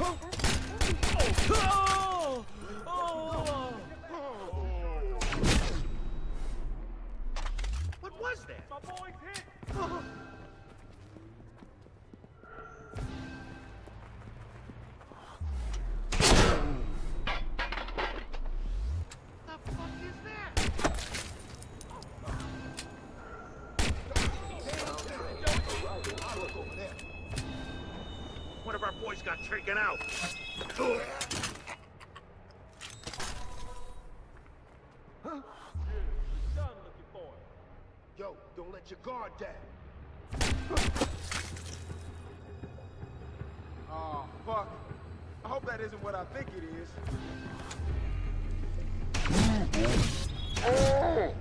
What was that? My boy's hit. One of our boys got taken out. Son looking for him. Yo, don't let your guard down. Oh, fuck. I hope that isn't what I think it is. Oh!